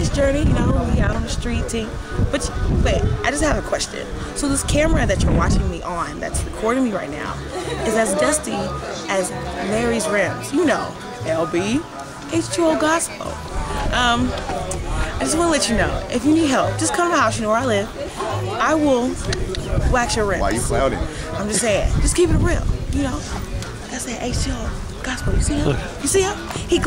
his Journee, you know, we out on the street team. But wait, I just have a question. So this camera that you're watching me on, that's recording me right now, is as dusty as Larry's rims. You know, LB, H2O Gospel. Um, I just want to let you know, if you need help, just come to my house. You know where I live. I will wax your rims. Why you clouding? I'm just saying, just keep it real. You know, like I said, H2O Gospel. You see him? You see him? He.